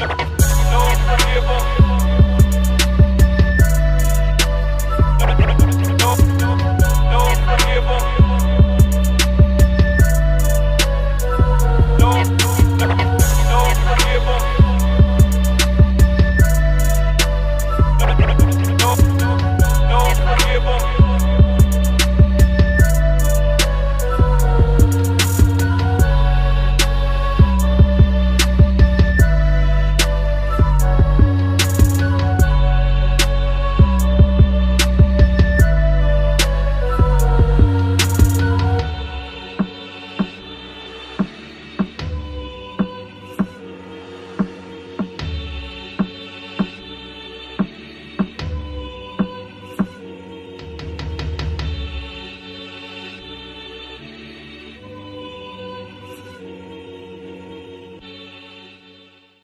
Não, não, não.